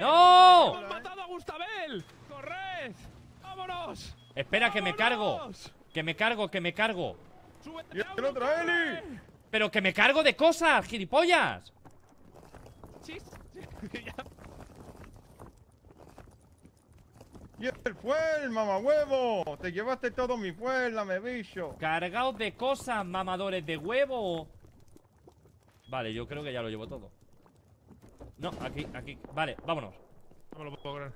¡No! ¡Hemos matado a Gustabel! ¡Corred! ¡Vámonos! Espera, que me cargo. Que me cargo, que me cargo. ¡Súbete ¡Y el otro! Eli! Pero que me cargo de cosas, gilipollas. ¡Y el fuel, mamahuevo! ¡Te llevaste todo mi fuel, me bicho! Cargaos de cosas, mamadores de huevo. Vale, yo creo que ya lo llevo todo. No, aquí, aquí. Vale, vámonos. No me lo puedo creer.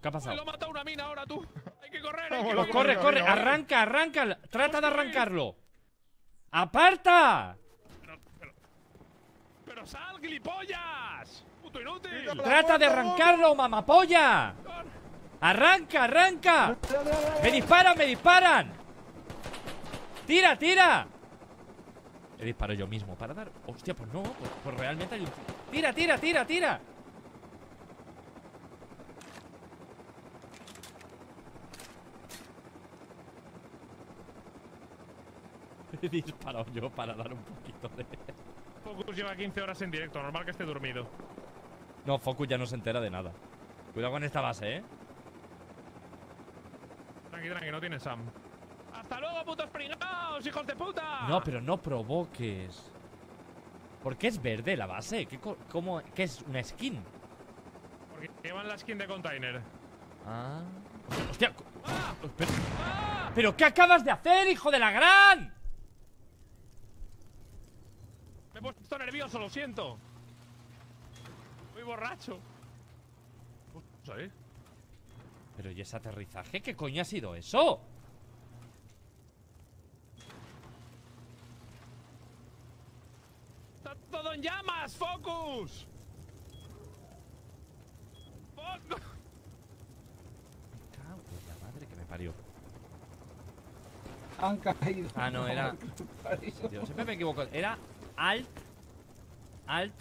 ¿Qué ha ¡Ay, pasado? lo ha matado una mina ahora, tú! ¡Hay que correr! Hay que correr. corre, corre, arranca, arranca. Trata de arrancarlo. ¡Aparta! Pero, pero, pero sal, gilipollas! ¡Puto inútil! Trata de arrancarlo, mamapolla. ¡Arranca, arranca! ¡Me disparan, me disparan! ¡Tira, tira! Le disparo yo mismo para dar. Hostia, pues no, pues, pues realmente hay un. ¡Tira, tira, tira, tira! He disparado yo para dar un poquito de. Focus lleva 15 horas en directo, normal que esté dormido. No, Focus ya no se entera de nada. Cuidado con esta base, eh. Tranqui, tranqui, no tiene Sam. ¡Hasta luego, putos pringados, hijos de puta! No, pero no provoques. ¿Por qué es verde la base? ¿Qué, cómo, ¿Qué es una skin? Porque llevan la skin de container. Ah. Hostia. ¡Ah! Pero, ¡Ah! ¿pero qué acabas de hacer, hijo de la gran? Me he puesto nervioso, lo siento. Muy borracho. ¿Sabes? Pero ¿y ese aterrizaje? ¿Qué coño ha sido eso? ¡Está todo en llamas! ¡Focus! ¡Focus! Cago en la madre que me parió. Han caído. Ah, no, era- Dios, siempre me equivoco. Era Alt. Alt.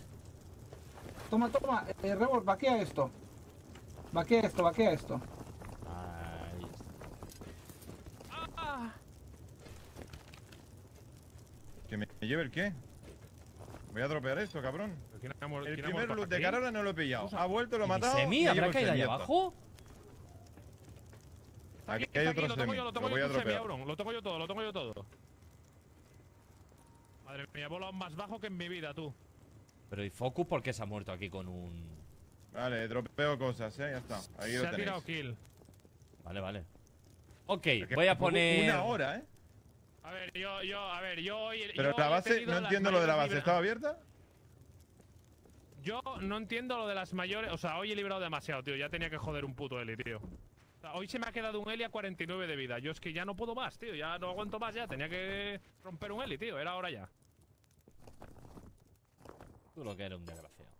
Toma, toma, eh, Rebor, vaquea esto. Vaquea esto, vaquea esto. Ahí está. ¡Ah! ¿Que me lleve el qué? Voy a dropear esto, cabrón. ¿Quién ha El quién ha primer loot de? Carola no lo he pillado. Ha vuelto, lo he ¿Y mi matado. Semi habrá caído ahí abajo? Aquí hay aquí, otro lo tengo yo, lo Lo tengo voy yo. Auron. Lo tengo yo todo, lo tengo yo todo. Madre mía, he volado más bajo que en mi vida, tú. Pero ¿y Focus por qué se ha muerto aquí con un...? Vale, dropeo cosas, eh. Ya está. Ahí Se lo ha tirado kill. Vale, vale. Ok, voy a poner... Una hora, eh. A ver, yo, yo, a ver, yo hoy. Pero yo la base, no entiendo lo de la base. ¿Estaba abierta? Yo no entiendo lo de las mayores. O sea, hoy he librado demasiado, tío. Ya tenía que joder un puto Eli, tío. O sea, hoy se me ha quedado un Eli a 49 de vida. Yo es que ya no puedo más, tío. Ya no aguanto más, ya. Tenía que romper un Eli, tío. Era hora ya. Tú lo que eres un desgraciado.